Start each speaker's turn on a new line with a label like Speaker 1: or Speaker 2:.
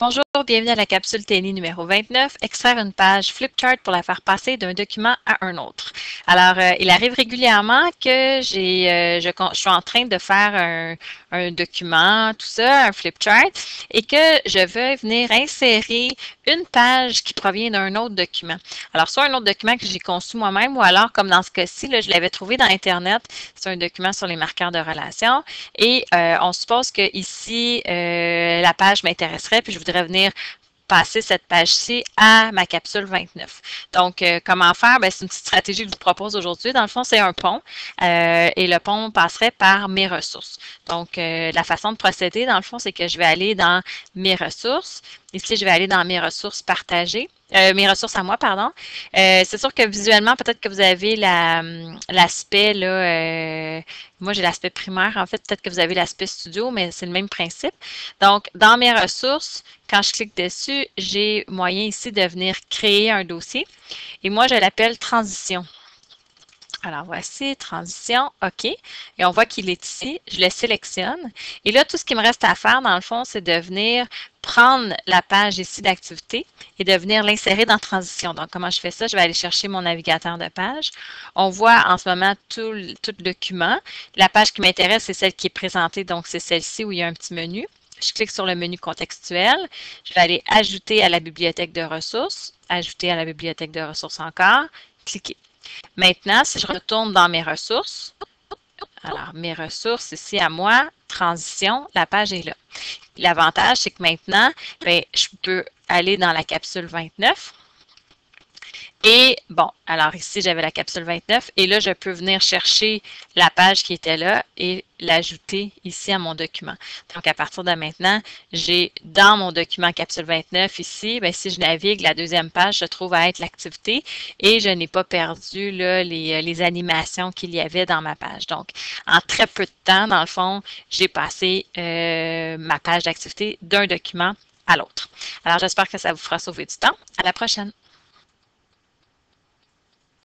Speaker 1: Bonjour, bienvenue à la capsule TNI numéro 29, extraire une page flipchart pour la faire passer d'un document à un autre. Alors, euh, il arrive régulièrement que euh, je, suis en train de faire un, document, tout ça, un flipchart, et que je veux venir insérer une page qui provient d'un autre document. Alors, soit un autre document que j'ai conçu moi-même, ou alors, comme dans ce cas-ci, je l'avais trouvé dans Internet, c'est un document sur les marqueurs de relation, et euh, on suppose que ici, la page m'intéresserait, puis je voudrais venir passer cette page-ci à ma capsule 29. Donc, euh, comment faire? Ben, c'est une petite stratégie que je vous propose aujourd'hui. Dans le fond, c'est un pont euh, et le pont passerait par mes ressources. Donc, euh, la façon de procéder, dans le fond, c'est que je vais aller dans mes ressources. Ici, je vais aller dans mes ressources partagées. Euh, mes ressources à moi, pardon. Euh, c'est sûr que visuellement, peut-être que vous avez l'aspect, là, euh, moi j'ai l'aspect primaire, en fait, peut-être que vous avez l'aspect studio, mais c'est le même principe. Donc, dans mes ressources, quand je clique dessus, j'ai moyen ici de venir créer un dossier. Et moi, je l'appelle transition. Alors voici, transition, OK. Et on voit qu'il est ici. Je le sélectionne. Et là, tout ce qui me reste à faire, dans le fond, c'est de venir prendre la page ici d'activité et de venir l'insérer dans transition. Donc, comment je fais ça? Je vais aller chercher mon navigateur de page. On voit en ce moment tout, tout le document. La page qui m'intéresse, c'est celle qui est présentée. Donc, c'est celle-ci où il y a un petit menu. Je clique sur le menu contextuel. Je vais aller ajouter à la bibliothèque de ressources, ajouter à la bibliothèque de ressources encore, cliquer. Maintenant, si je retourne dans mes ressources, alors mes ressources ici à moi, transition, la page est là. L'avantage, c'est que maintenant, ben, je peux aller dans la capsule 29 et bon, alors ici, j'avais la capsule 29 et là, je peux venir chercher la page qui était là et l'ajouter ici à mon document. Donc, à partir de maintenant, j'ai dans mon document capsule 29 ici, bien, si je navigue, la deuxième page se trouve à être l'activité et je n'ai pas perdu les, les animations qu'il y avait dans ma page. Donc, en très peu de temps, dans le fond, j'ai passé euh, ma page d'activité d'un document à l'autre. Alors, j'espère que ça vous fera sauver du temps. À la prochaine.